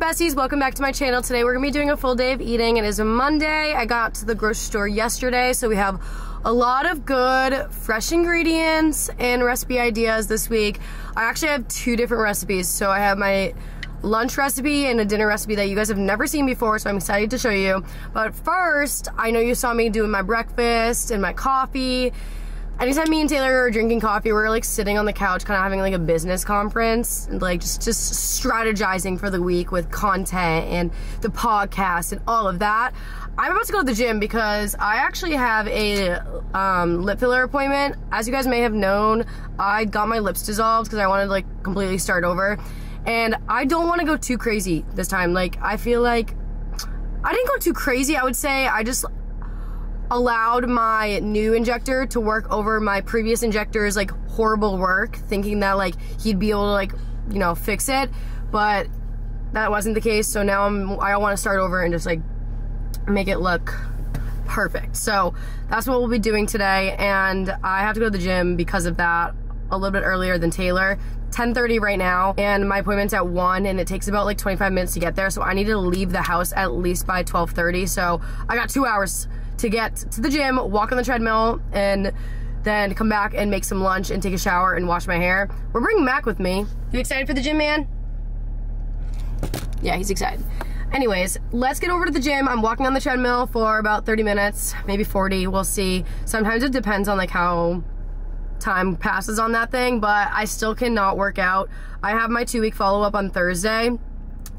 Besties, welcome back to my channel. Today we're gonna be doing a full day of eating. It is a Monday. I got to the grocery store yesterday, so we have a lot of good fresh ingredients and recipe ideas this week. I actually have two different recipes. So I have my lunch recipe and a dinner recipe that you guys have never seen before, so I'm excited to show you. But first, I know you saw me doing my breakfast and my coffee anytime me and Taylor are drinking coffee, we're like sitting on the couch, kind of having like a business conference, and like just just strategizing for the week with content and the podcast and all of that. I'm about to go to the gym because I actually have a um, lip filler appointment. As you guys may have known, I got my lips dissolved because I wanted to like completely start over. And I don't want to go too crazy this time. Like, I feel like I didn't go too crazy. I would say I just allowed my new injector to work over my previous injector's like horrible work, thinking that like he'd be able to like, you know, fix it. But that wasn't the case. So now I'm, I want to start over and just like make it look perfect. So that's what we'll be doing today. And I have to go to the gym because of that a little bit earlier than Taylor. 10.30 right now and my appointment's at 1 and it takes about like 25 minutes to get there so I need to leave the house at least by 12.30 so I got two hours to get to the gym, walk on the treadmill, and then come back and make some lunch and take a shower and wash my hair. We're bringing Mac with me. You excited for the gym, man? Yeah, he's excited. Anyways, let's get over to the gym. I'm walking on the treadmill for about 30 minutes, maybe 40, we'll see. Sometimes it depends on like how time passes on that thing, but I still cannot work out. I have my two week follow up on Thursday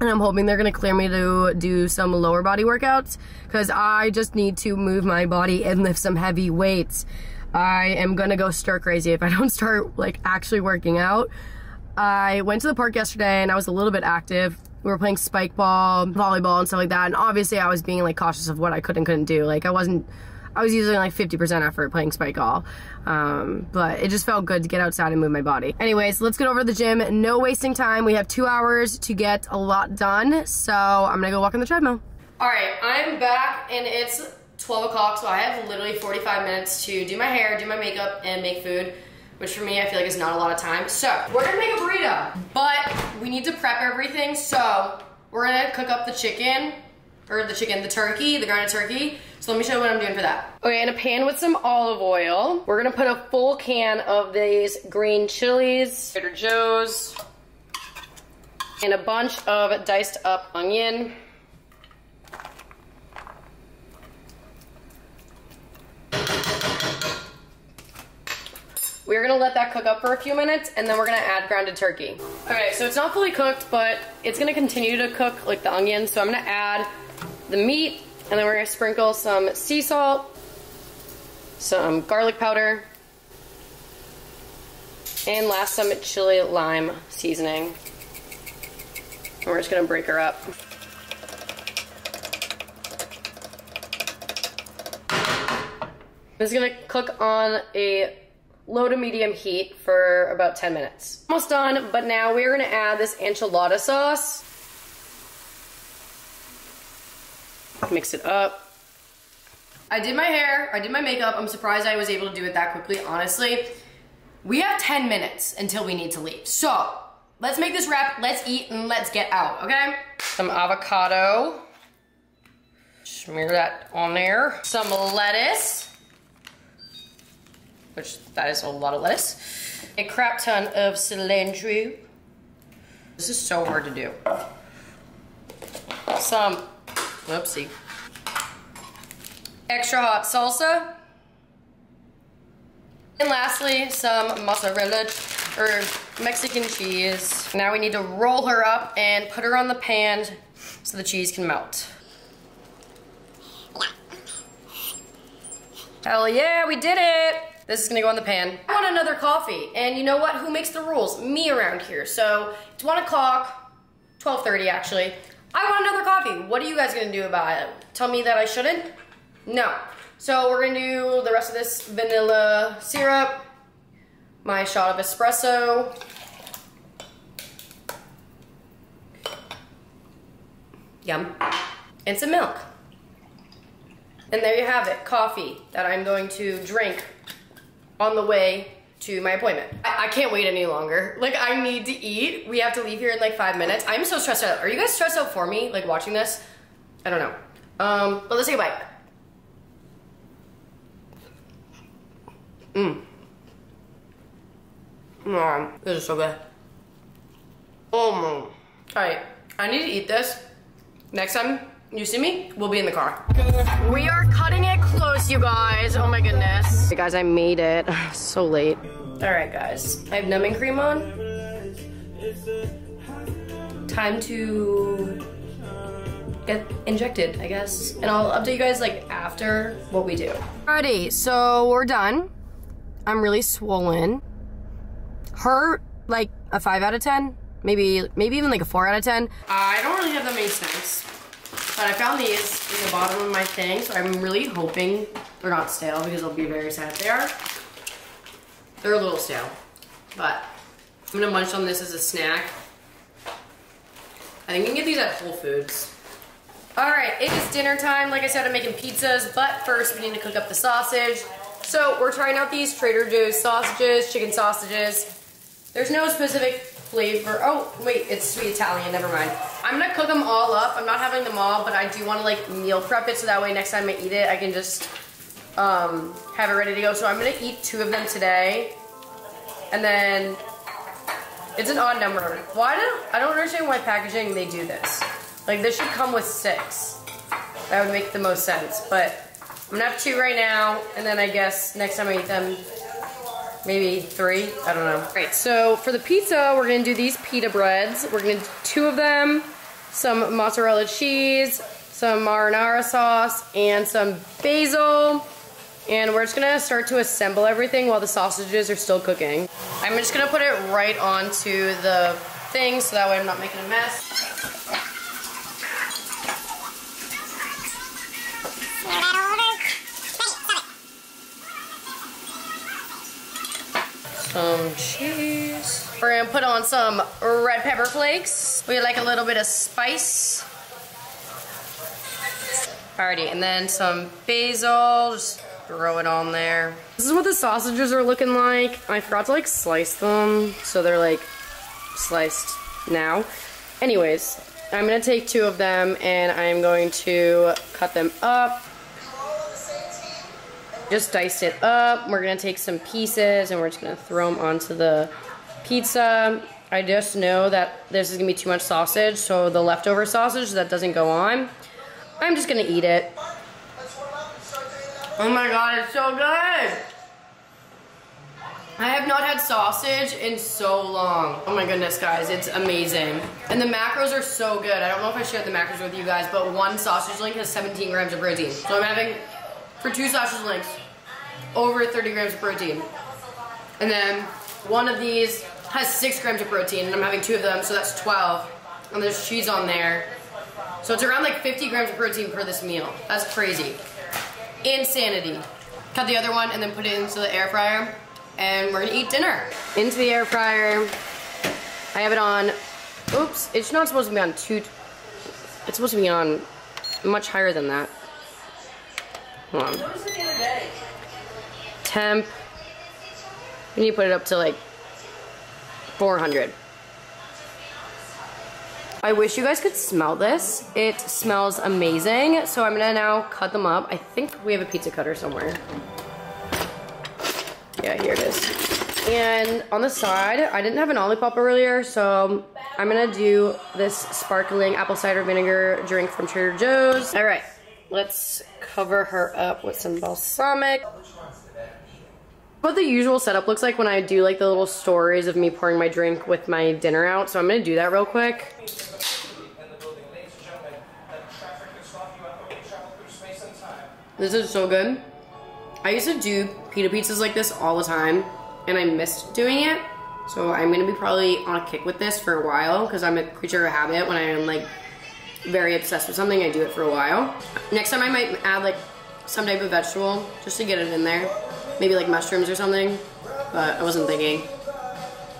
and I'm hoping they're gonna clear me to do some lower body workouts because I just need to move my body and lift some heavy weights. I am gonna go stir crazy if I don't start like actually working out. I went to the park yesterday and I was a little bit active. We were playing spike ball, volleyball and stuff like that. And obviously I was being like cautious of what I could and couldn't do. Like I wasn't I was using like 50% effort playing spike ball. Um, but it just felt good to get outside and move my body. Anyways, let's get over to the gym. No wasting time. We have two hours to get a lot done. So I'm gonna go walk on the treadmill. All right, I'm back and it's 12 o'clock, so I have literally 45 minutes to do my hair, do my makeup, and make food, which for me, I feel like is not a lot of time. So we're gonna make a burrito, but we need to prep everything. So we're gonna cook up the chicken, or the chicken, the turkey, the grounded turkey. So let me show you what I'm doing for that. Okay, in a pan with some olive oil, we're gonna put a full can of these green chilies, Trader Joe's, and a bunch of diced up onion. We're gonna let that cook up for a few minutes and then we're gonna add grounded turkey. Okay, so it's not fully cooked, but it's gonna continue to cook like the onion. So I'm gonna add the meat, and then we're gonna sprinkle some sea salt, some garlic powder, and last some chili lime seasoning. And we're just gonna break her up. This is gonna cook on a low to medium heat for about 10 minutes. Almost done, but now we're gonna add this enchilada sauce. Mix it up. I did my hair, I did my makeup. I'm surprised I was able to do it that quickly, honestly. We have 10 minutes until we need to leave. So, let's make this wrap, let's eat, and let's get out, okay? Some avocado. Smear that on there. Some lettuce. Which, that is a lot of lettuce. A crap ton of cilantro. This is so hard to do. Some Whoopsie. Extra hot salsa. And lastly, some mozzarella or Mexican cheese. Now we need to roll her up and put her on the pan so the cheese can melt. Hell yeah, we did it! This is gonna go in the pan. I want another coffee, and you know what? Who makes the rules? Me around here. So it's one o'clock, 12.30 actually. I want another coffee. What are you guys gonna do about it? Tell me that I shouldn't? No. So we're gonna do the rest of this vanilla syrup, my shot of espresso, yum, and some milk. And there you have it, coffee that I'm going to drink on the way to my appointment. I, I, can't wait any longer. Like, I need to eat. We have to leave here in like five minutes. I'm so stressed out. Are you guys stressed out for me, like watching this? I don't know. Um, but let's a bite. Mmm. Mmm, this is so good. Oh my. Alright, I need to eat this. Next time you see me, we'll be in the car. We are cutting it close, you guys. Oh my goodness. Hey guys, I made it. so late. All right, guys. I have numbing cream on. Time to get injected, I guess. And I'll update you guys like after what we do. Alrighty, so we're done. I'm really swollen. Hurt like a five out of 10. Maybe, maybe even like a four out of 10. I don't really have that many snacks. But I found these in the bottom of my thing, so I'm really hoping they're not stale because I'll be very sad if they are. They're a little stale, but I'm gonna munch on this as a snack. I think you can get these at Whole Foods. All right, it is dinner time. Like I said, I'm making pizzas, but first we need to cook up the sausage. So we're trying out these Trader Joe's sausages, chicken sausages. There's no specific flavor. Oh, wait, it's sweet Italian, never mind. I'm gonna cook them all up. I'm not having them all, but I do wanna like meal prep it so that way next time I eat it, I can just um, have it ready to go. So I'm gonna eat two of them today. And then, it's an odd number. Why don't, I don't understand why packaging they do this. Like this should come with six. That would make the most sense, but I'm gonna have two right now, and then I guess next time I eat them, maybe three, I don't know. Great, so for the pizza, we're gonna do these pita breads. We're gonna do two of them, some mozzarella cheese, some marinara sauce, and some basil. And we're just gonna start to assemble everything while the sausages are still cooking. I'm just gonna put it right onto the thing so that way I'm not making a mess. Some cheese. We're gonna put on some red pepper flakes. We like a little bit of spice. Alrighty, and then some basil, just throw it on there. This is what the sausages are looking like. I forgot to like slice them, so they're like sliced now. Anyways, I'm gonna take two of them and I'm going to cut them up just diced it up. We're gonna take some pieces and we're just gonna throw them onto the pizza. I just know that this is gonna be too much sausage, so the leftover sausage that doesn't go on, I'm just gonna eat it. Oh my god, it's so good! I have not had sausage in so long. Oh my goodness, guys, it's amazing. And the macros are so good. I don't know if I shared the macros with you guys, but one sausage link has 17 grams of protein. So I'm having for two sausage links, over 30 grams of protein. And then one of these has six grams of protein, and I'm having two of them, so that's 12. And there's cheese on there. So it's around like 50 grams of protein per this meal. That's crazy. Insanity. Cut the other one and then put it into the air fryer, and we're gonna eat dinner. Into the air fryer. I have it on, oops, it's not supposed to be on two, it's supposed to be on much higher than that. Hold on. Temp. We need to put it up to like 400. I wish you guys could smell this. It smells amazing. So I'm gonna now cut them up. I think we have a pizza cutter somewhere. Yeah, here it is. And on the side, I didn't have an Olipop earlier, so I'm gonna do this sparkling apple cider vinegar drink from Trader Joe's. All right, let's cover her up with some balsamic. What the usual setup looks like when I do like the little stories of me pouring my drink with my dinner out. So I'm gonna do that real quick. This is so good. I used to do pita pizzas like this all the time and I missed doing it. So I'm gonna be probably on a kick with this for a while because I'm a creature of habit when I am like very obsessed with something, I do it for a while. Next time I might add like some type of vegetable just to get it in there. Maybe like mushrooms or something, but I wasn't thinking.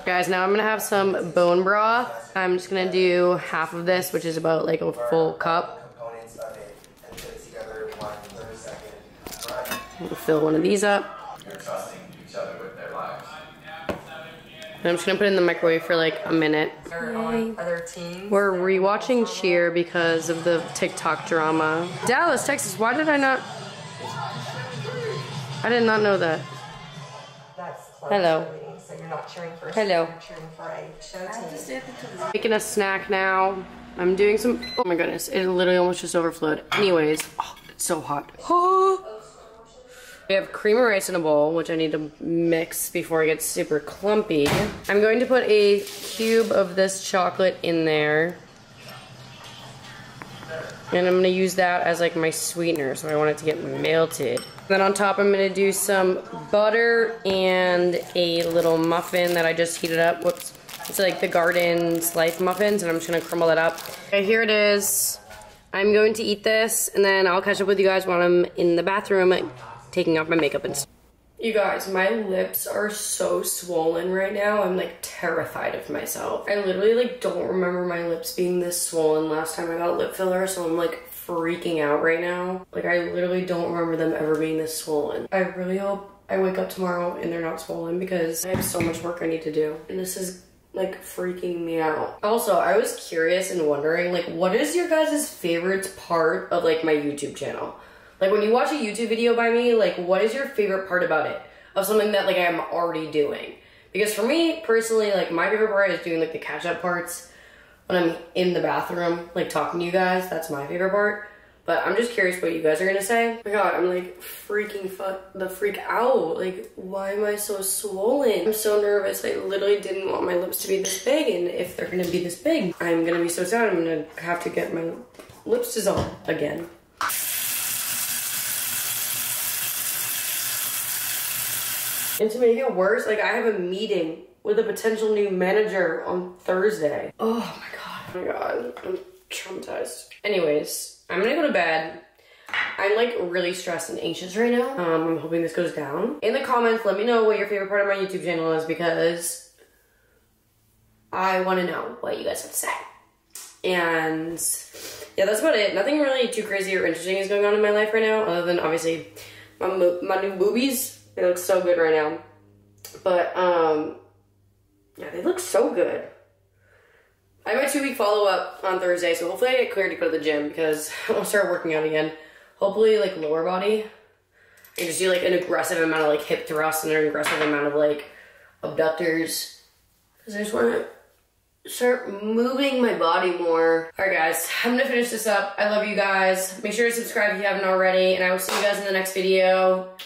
Guys, now I'm gonna have some bone broth. I'm just gonna do half of this, which is about like a full cup. We'll fill one of these up. And I'm just gonna put it in the microwave for like a minute. We're rewatching Cheer because of the TikTok drama. Dallas, Texas, why did I not? I did not know that. Hello. So you're not cheering for Hello. cheering for a. Making a snack now. I'm doing some, oh my goodness, it literally almost just overflowed. Anyways, oh, it's so hot. Oh, We have cream of rice in a bowl, which I need to mix before it gets super clumpy. I'm going to put a cube of this chocolate in there. And I'm gonna use that as like my sweetener, so I want it to get melted. Then on top, I'm gonna do some butter and a little muffin that I just heated up. Whoops. It's like the Garden's Life muffins, and I'm just gonna crumble it up. Okay, here it is. I'm going to eat this, and then I'll catch up with you guys while I'm in the bathroom taking off my makeup and stuff. You guys, my lips are so swollen right now. I'm like terrified of myself. I literally like don't remember my lips being this swollen last time I got lip filler, so I'm like freaking out right now. Like I literally don't remember them ever being this swollen. I really hope I wake up tomorrow and they're not swollen because I have so much work I need to do. And this is like freaking me out. Also, I was curious and wondering like what is your guys' favorite part of like my YouTube channel? Like when you watch a YouTube video by me, like what is your favorite part about it? Of something that like I'm already doing. Because for me personally, like my favorite part is doing like the catch up parts when I'm in the bathroom, like talking to you guys. That's my favorite part. But I'm just curious what you guys are gonna say. Oh my god, I'm like freaking fuck the freak out. Like, why am I so swollen? I'm so nervous. I literally didn't want my lips to be this big, and if they're gonna be this big, I'm gonna be so sad. I'm gonna have to get my lips dissolved again. And to make it worse, like I have a meeting with a potential new manager on Thursday. Oh my god. Oh my god. I'm traumatized. Anyways, I'm gonna go to bed. I'm like really stressed and anxious right now. Um, I'm hoping this goes down. In the comments, let me know what your favorite part of my YouTube channel is because I want to know what you guys have to say. And yeah, that's about it. Nothing really too crazy or interesting is going on in my life right now, other than obviously my, my new boobies. They look so good right now. But, um, yeah, they look so good. I have my two week follow up on Thursday, so hopefully I get cleared to go to the gym because I'll start working out again. Hopefully, like, lower body. I just do, like, an aggressive amount of, like, hip thrusts and an aggressive amount of, like, abductors. Because I just want to start moving my body more. All right, guys, I'm to finish this up. I love you guys. Make sure to subscribe if you haven't already, and I will see you guys in the next video.